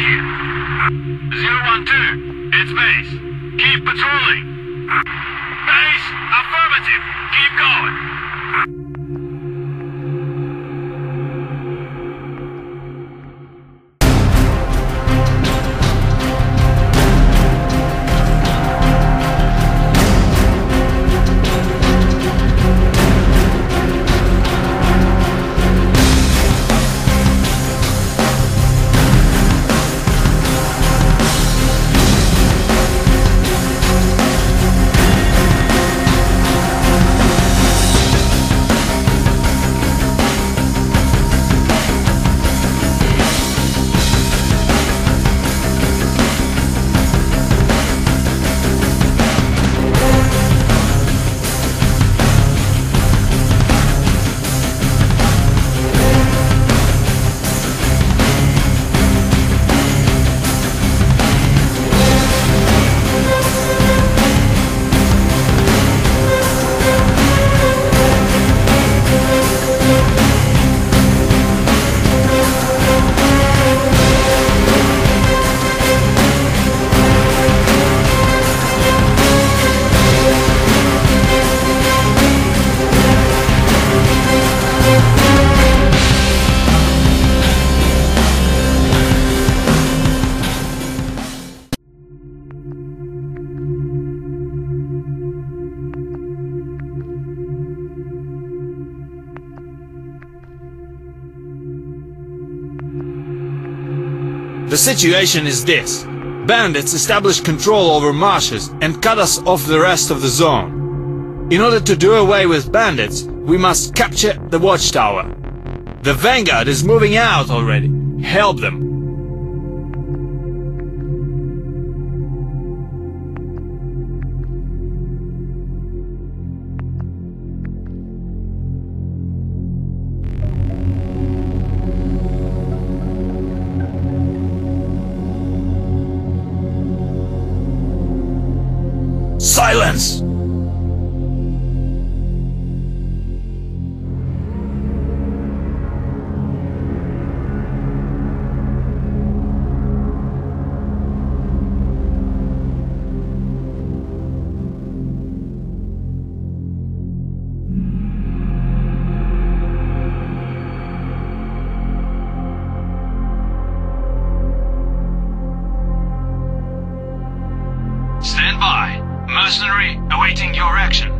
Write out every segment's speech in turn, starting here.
012, it's base. Keep patrolling. Base, affirmative. Keep going. The situation is this. Bandits established control over marshes and cut us off the rest of the zone. In order to do away with bandits, we must capture the watchtower. The Vanguard is moving out already. Help them. Stand by. Mercenary awaiting your action.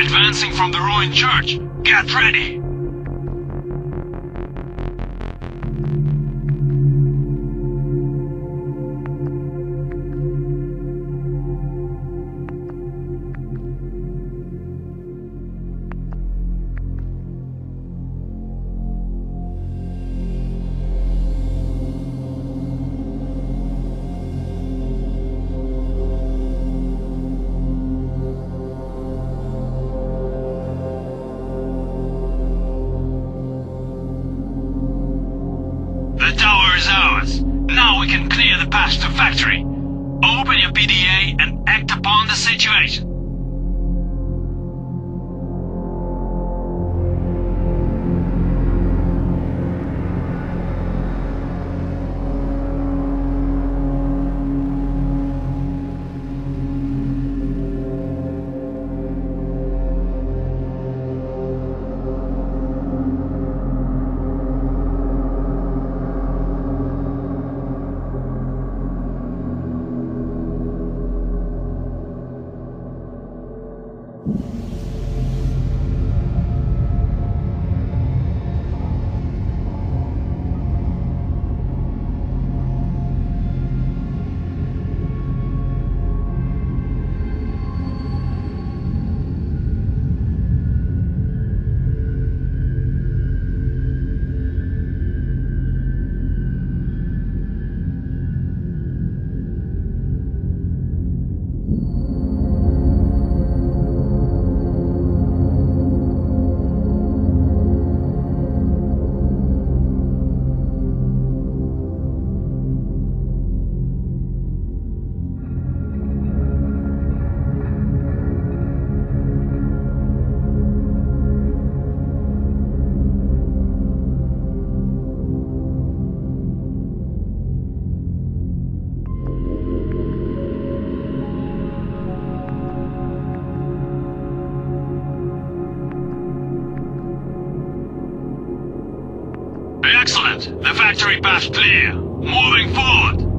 Advancing from the ruined church. Get ready. Past the factory. Open your PDA and act upon the situation. Factory path clear. Moving forward.